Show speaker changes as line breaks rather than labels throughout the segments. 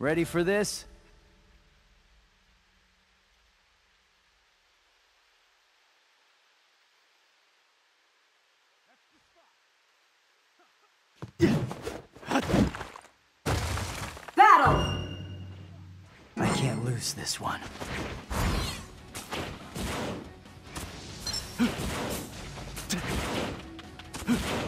Ready for this?
Battle!
I can't lose this one.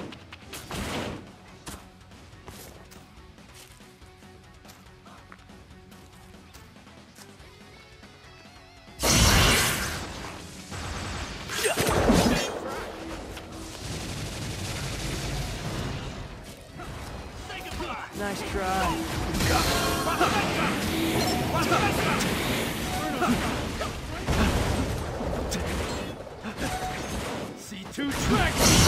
Nice try.
C2 track!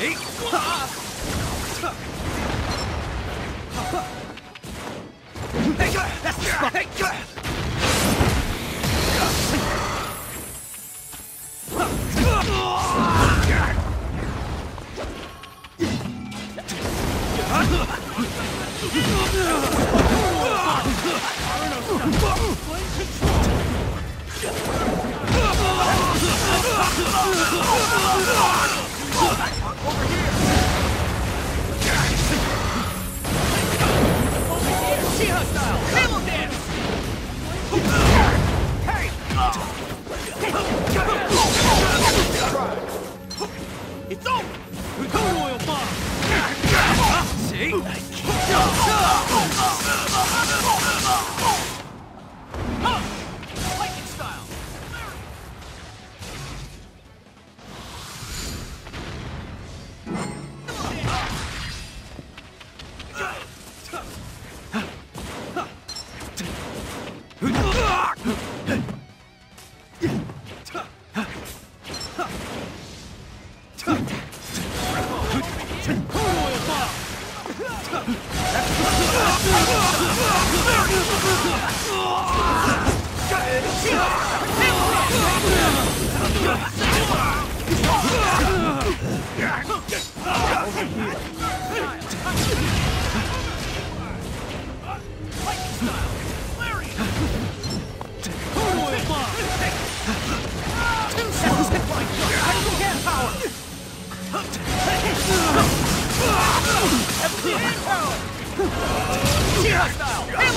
Oh, See? FC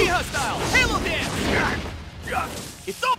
Shiha style! Halo dance! It's up!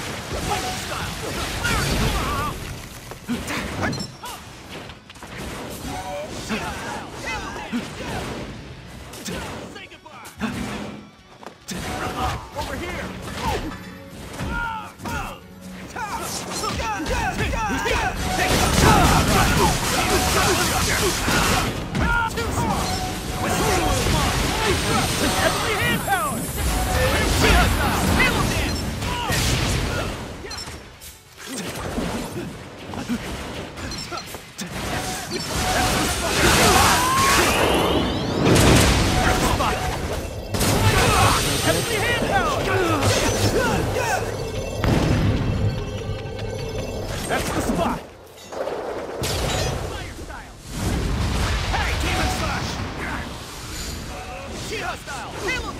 Kata style! Camel!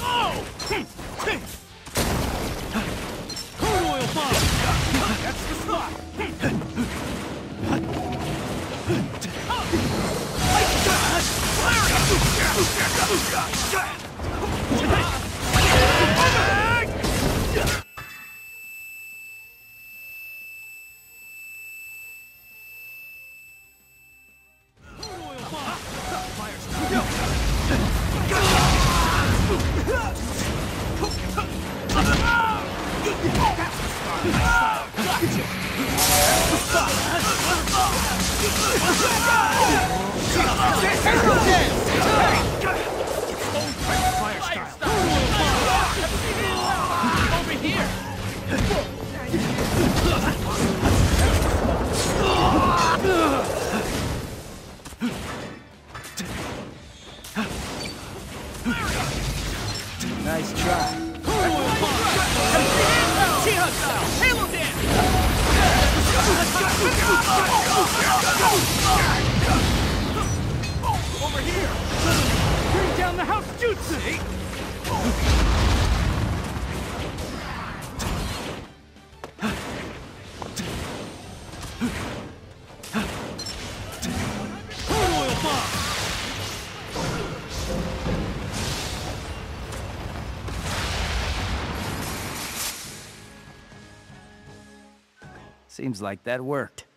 Oh! Oil bomb!
That's the spot! Take the house jutsu.
Seems like that worked.